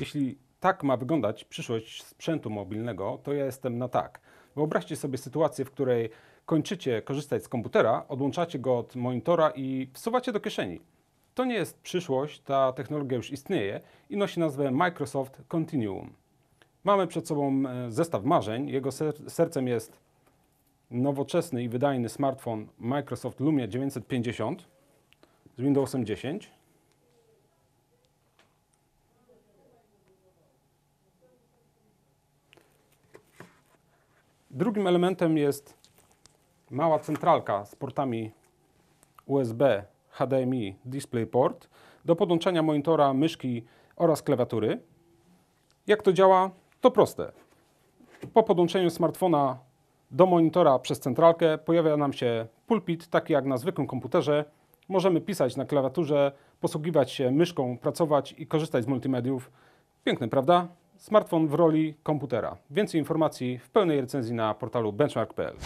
Jeśli tak ma wyglądać przyszłość sprzętu mobilnego, to ja jestem na tak. Wyobraźcie sobie sytuację, w której kończycie korzystać z komputera, odłączacie go od monitora i wsuwacie do kieszeni. To nie jest przyszłość, ta technologia już istnieje i nosi nazwę Microsoft Continuum. Mamy przed sobą e, zestaw marzeń. Jego ser- sercem jest nowoczesny i wydajny smartfon Microsoft Lumia 950 z Windowsem 10. Drugim elementem jest mała centralka z portami USB, HDMI, DisplayPort do podłączenia monitora, myszki oraz klawiatury. Jak to działa? To proste. Po podłączeniu smartfona do monitora przez centralkę pojawia nam się pulpit, taki jak na zwykłym komputerze. Możemy pisać na klawiaturze, posługiwać się myszką, pracować i korzystać z multimediów. Piękny, prawda? Smartfon w roli komputera. Więcej informacji w pełnej recenzji na portalu benchmark.pl.